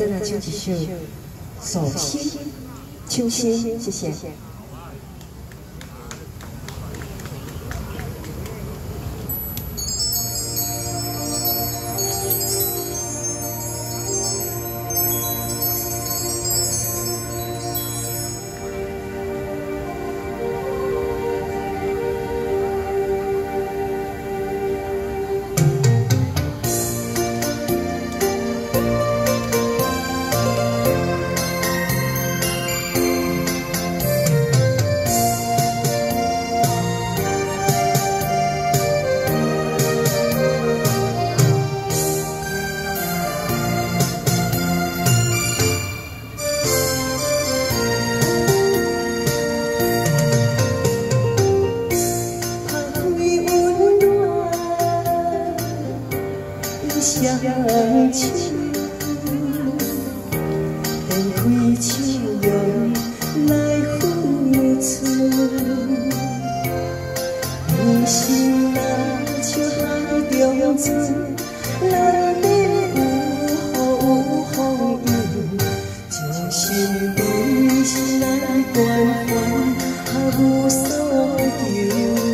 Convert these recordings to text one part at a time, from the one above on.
再来唱几首《手心》，秋心，谢谢。相亲，等开秋阳来付出，你心若像海中水，哪里有雨有风雨，就是你心内关怀，还无所求。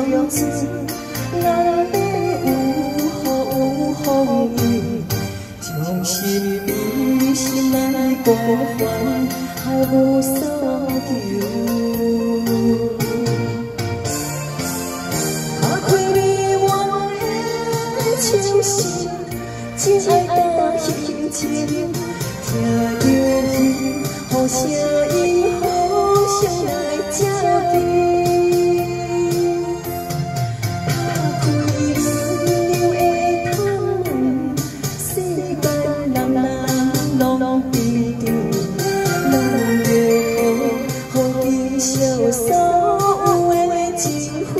海中水，哪里有雨有风雨？将心比心内关怀，还无所求。亲爱的乡亲，听着伊好声音，好想来接你。潇洒的情妇，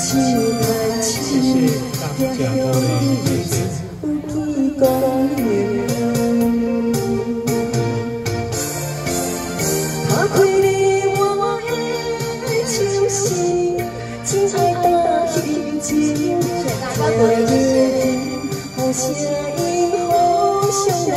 手牵手。也向你有几公打开你我的手心，亲爱的心情，我愿好声音，好想来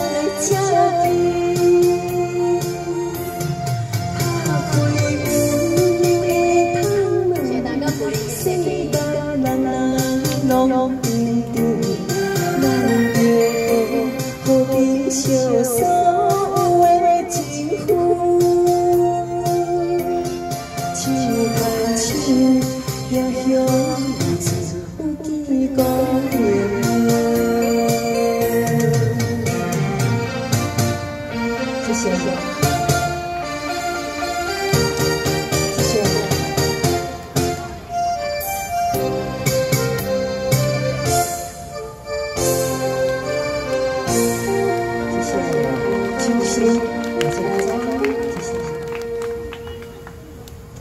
谢谢，谢谢，谢谢，谢谢，